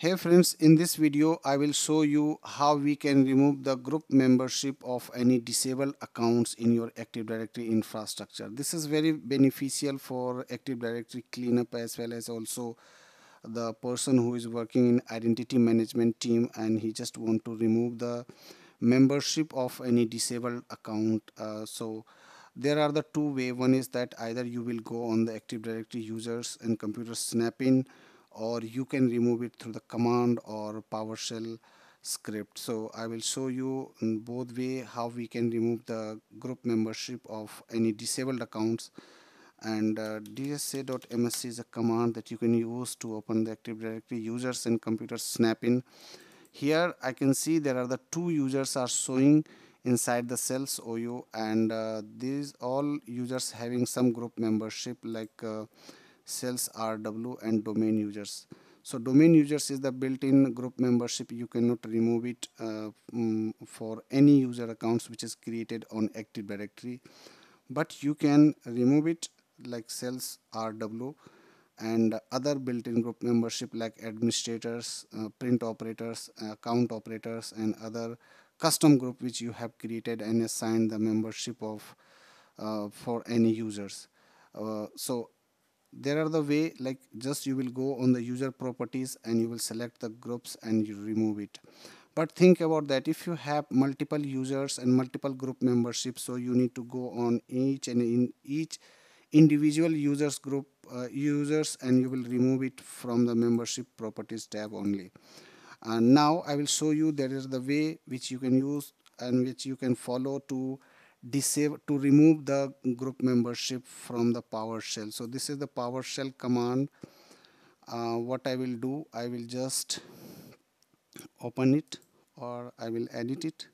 Hey friends, in this video I will show you how we can remove the group membership of any disabled accounts in your Active Directory infrastructure. This is very beneficial for Active Directory cleanup as well as also the person who is working in identity management team and he just want to remove the membership of any disabled account. Uh, so there are the two way. One is that either you will go on the Active Directory users and computer snap-in or you can remove it through the command or PowerShell script. So I will show you in both way how we can remove the group membership of any disabled accounts and uh, dsa.msc is a command that you can use to open the Active Directory users and computers snap-in. Here I can see there are the two users are showing inside the sales OU and uh, these all users having some group membership like uh, sales RW and domain users. So domain users is the built-in group membership. You cannot remove it uh, um, for any user accounts which is created on Active Directory. But you can remove it like sales RW and other built-in group membership like administrators, uh, print operators, account operators and other custom group which you have created and assigned the membership of uh, for any users. Uh, so there are the way like just you will go on the user properties and you will select the groups and you remove it. But think about that. If you have multiple users and multiple group memberships so you need to go on each and in each individual users group uh, users and you will remove it from the membership properties tab only. And now I will show you there is the way which you can use and which you can follow to disable to remove the group membership from the PowerShell. So this is the PowerShell command. Uh, what I will do, I will just open it or I will edit it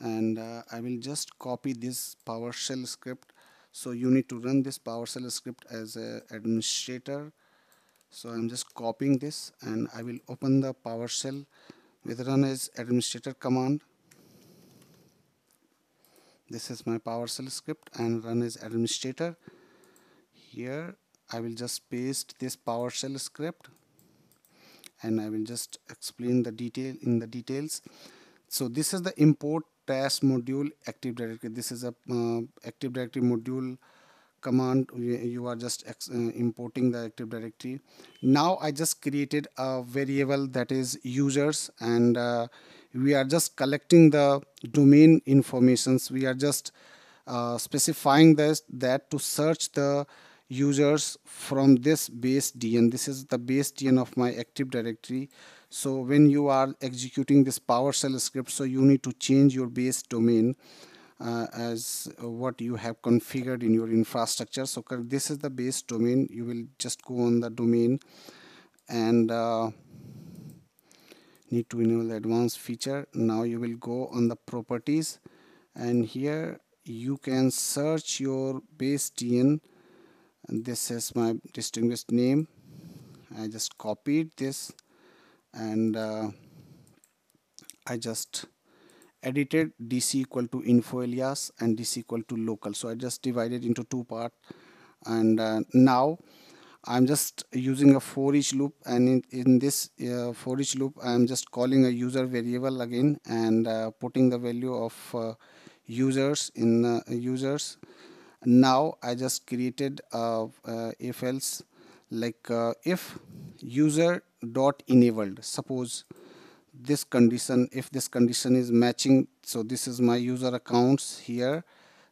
and uh, I will just copy this PowerShell script. So you need to run this PowerShell script as an administrator. So I'm just copying this and I will open the PowerShell with run as administrator command this is my PowerShell script and run as administrator. Here I will just paste this PowerShell script and I will just explain the detail in the details. So this is the import dash module active directory. This is a uh, active directory module command. You are just uh, importing the active directory. Now I just created a variable that is users and uh, we are just collecting the domain informations. We are just uh, specifying this that to search the users from this base DN this is the base DN of my active directory. So when you are executing this PowerShell script so you need to change your base domain uh, as what you have configured in your infrastructure. So this is the base domain. You will just go on the domain and uh, need to enable the advanced feature. Now you will go on the properties and here you can search your base DN and this is my distinguished name. I just copied this and uh, I just edited dc equal to info alias and dc equal to local. So I just divided into two part and uh, now I'm just using a for each loop and in, in this uh, for each loop I'm just calling a user variable again and uh, putting the value of uh, users in uh, users. Now I just created uh, uh, if else like if user dot enabled suppose this condition if this condition is matching so this is my user accounts here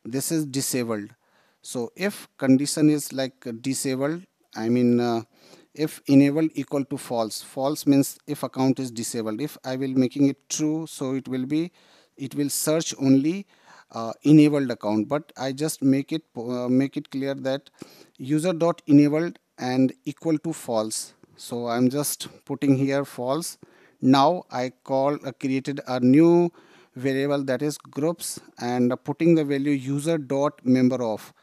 this is disabled. So if condition is like disabled I mean uh, if enable equal to false false means if account is disabled. If I will making it true so it will be it will search only uh, enabled account. But I just make it uh, make it clear that user dot enabled and equal to false. So I'm just putting here false. Now I call uh, created a new variable that is groups and putting the value user dot member of.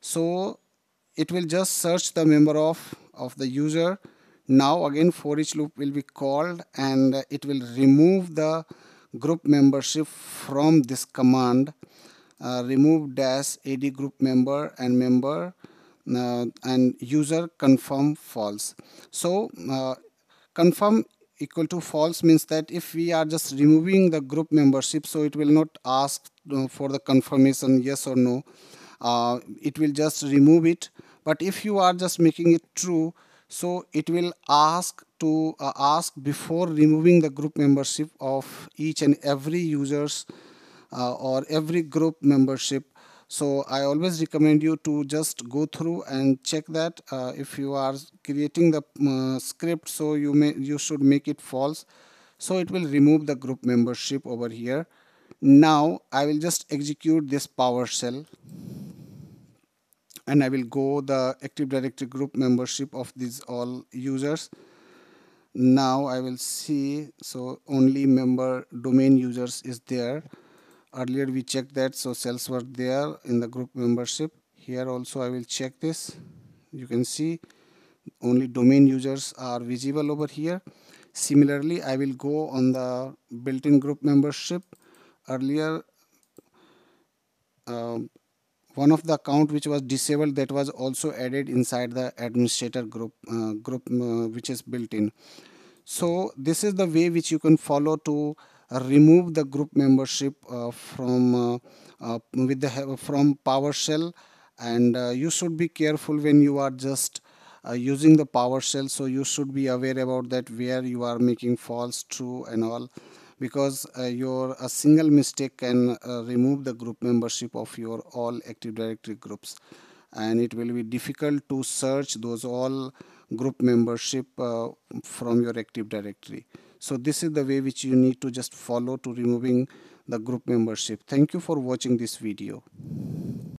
So it will just search the member of of the user. Now again for each loop will be called and it will remove the group membership from this command. Uh, remove dash ad group member and member uh, and user confirm false. So uh, confirm equal to false means that if we are just removing the group membership so it will not ask uh, for the confirmation yes or no. Uh, it will just remove it but if you are just making it true so it will ask to uh, ask before removing the group membership of each and every users uh, or every group membership. So I always recommend you to just go through and check that uh, if you are creating the uh, script so you may you should make it false. So it will remove the group membership over here. Now I will just execute this PowerShell and I will go the Active Directory group membership of these all users. Now I will see so only member domain users is there. Earlier we checked that so sales were there in the group membership. Here also I will check this. You can see only domain users are visible over here. Similarly I will go on the built-in group membership. Earlier um, one of the account which was disabled that was also added inside the administrator group uh, group uh, which is built in. So this is the way which you can follow to remove the group membership uh, from uh, uh, with the from PowerShell. And you should be careful when you are just using the PowerShell. So you should be aware about that where you are making false true and all because uh, your a single mistake can uh, remove the group membership of your all Active Directory groups. And it will be difficult to search those all group membership from your Active Directory. So this is the way which you need to just follow to removing the group membership. Thank you for watching this video